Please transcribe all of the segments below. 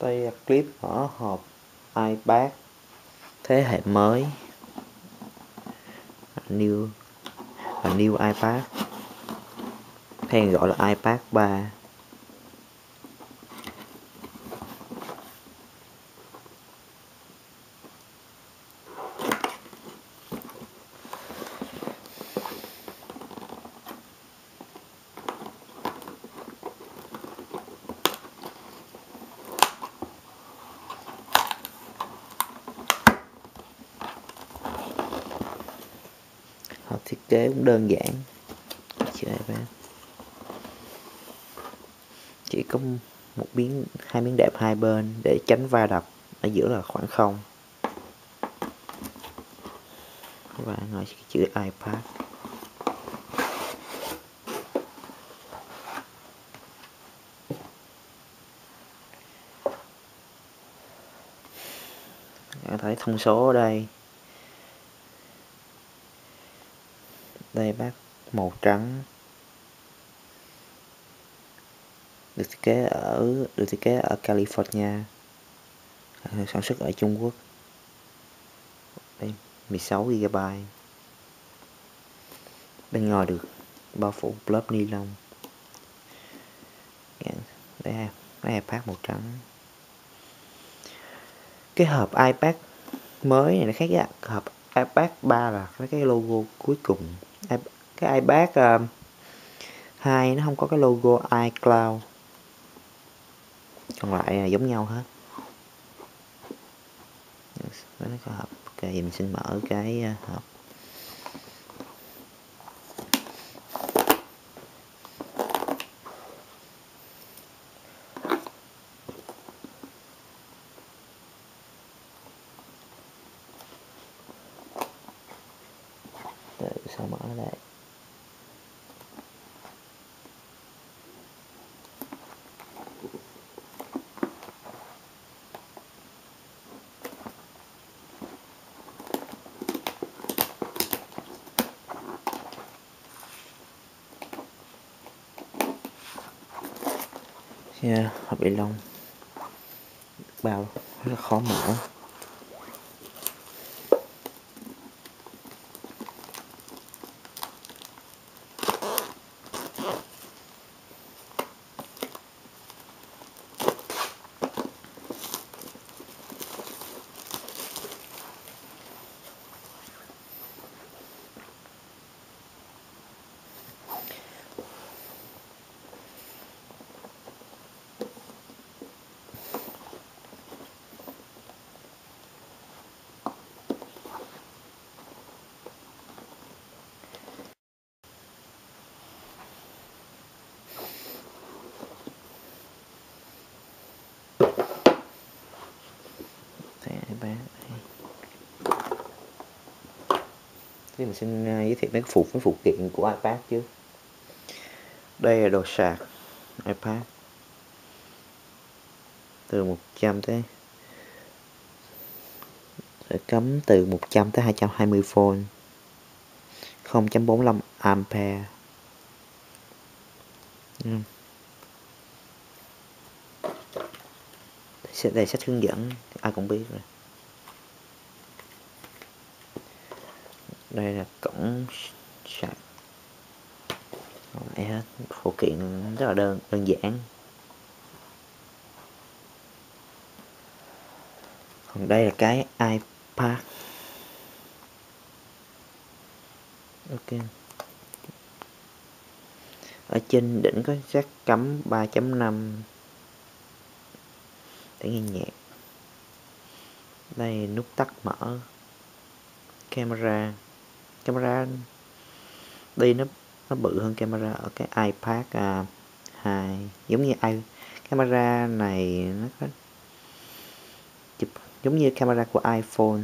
đây là clip mở hộp iPad thế hệ mới. New new iPad hay gọi là iPad 3 hộp thiết kế cũng đơn giản. Chữ iPad chỉ có một miếng, hai miếng đẹp hai bên để tránh va đập ở giữa là khoảng không. Và ngồi chữ iPad. Thấy thông số ở đây. Đây bác, màu trắng. Được thiết kế ở, được thiết kế ở California. Sản xuất ở Trung Quốc. Đây 16 GB bên ngoài được bao phủ lớp ni lông. Dạ, đây đây iPad màu trắng. Cái hộp iPad mới này nó khác với hộp iPad 3 là cái logo cuối cùng cái iPad ờ, uh, 2 nó không có cái logo iCloud. Còn lại là giống nhau hết. Nó có hộp ok mình xin mở cái uh, hộp. Để sao mở lại. Yeah, hộp ni lông bao rất là khó mở. Ta thì mình xin à, giới thiệu mấy phụ mấy phụ kiện của iPad chứ. Đây là đồ sạc iPad. Từ 100 tới, sẽ cắm từ 100 tới 220 V 0.45 ampere. Sẽ, đây sách hướng dẫn, ai cũng biết rồi. Đây là cổng sạc. Hết phụ kiện rất là đơn đơn giản. Còn đây là cái iPad. Ok. Ở trên đỉnh có sát cắm 3.5 để nghe nhạc. Đây nút tắt mở camera camera đây nó nó bự hơn camera ở cái iPad à, 2 giống như i camera này nó có chụp giống như camera của iPhone.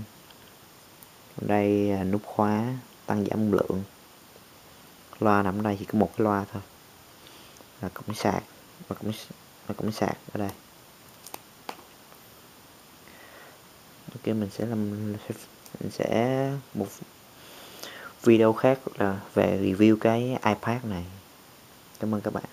Đây là nút khóa tăng giảm lượng. Loa nằm đây chỉ có một cái loa thôi. Là cũng sạc và cũng và cũng sạc ở đây. Ok mình sẽ làm mình sẽ một video khác là về review cái iPad này. Cảm ơn các bạn.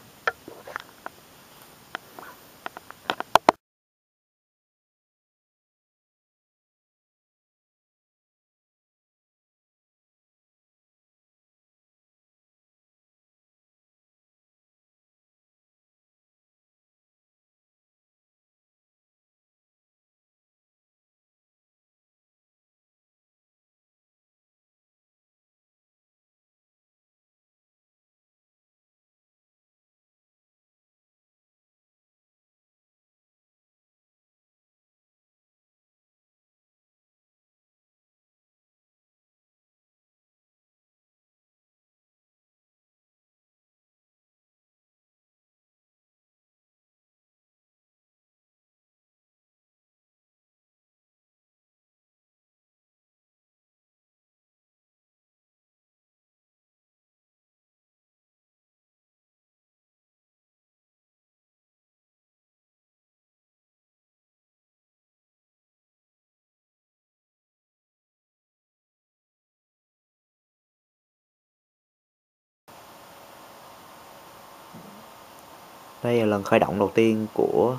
Đây là lần khởi động đầu tiên của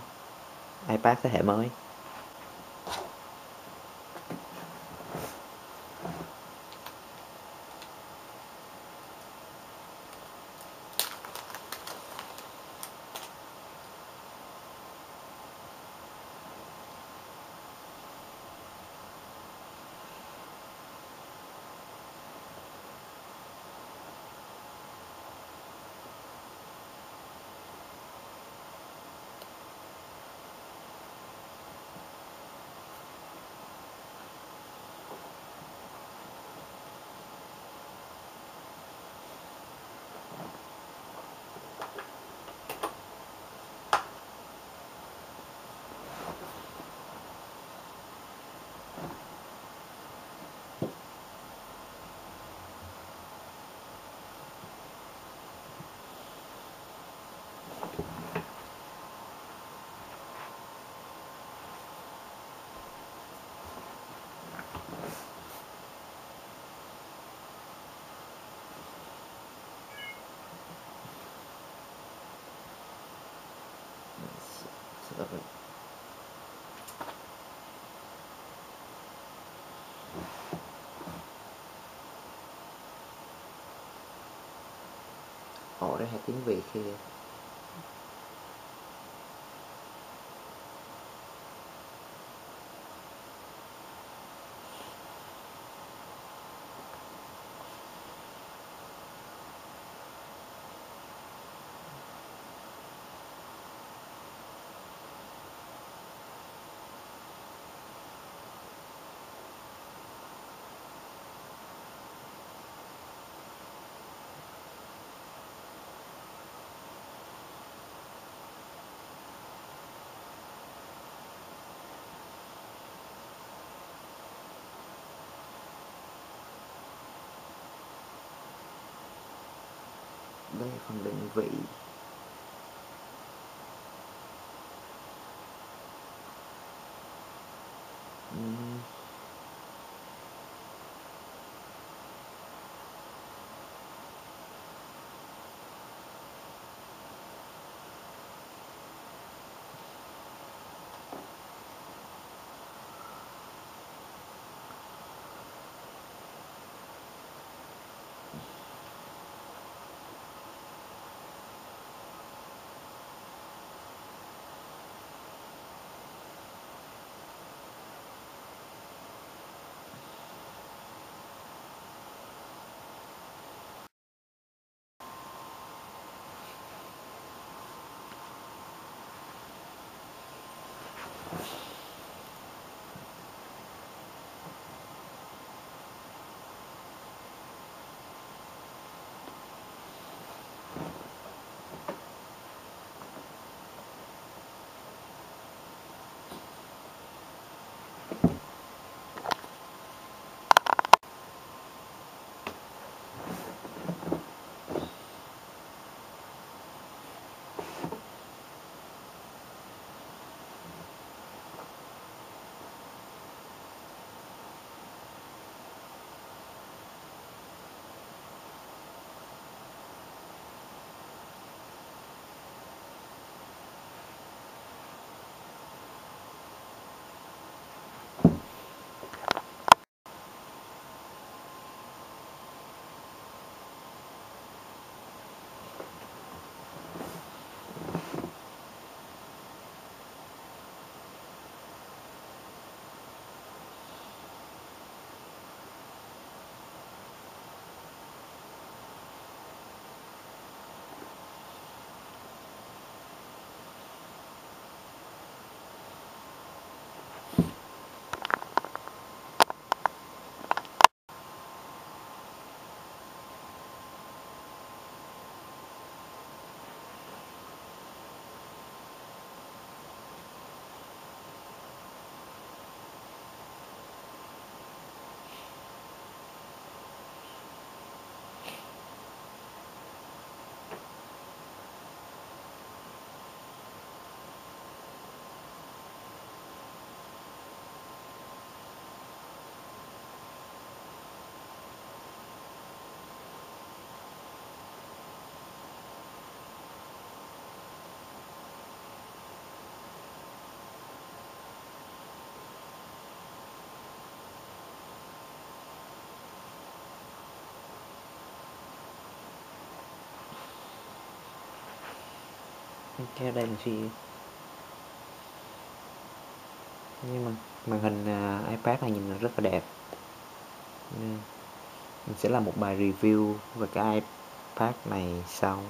iPad thế hệ mới. Ồ, đây là tiếng Việt kia đây là phần định vị Ừm. Thank you. Ok đây là suy nhưng mà màn hình uh, iPad này nhìn rất là đẹp. Mình sẽ làm một bài review về cái iPad này sau.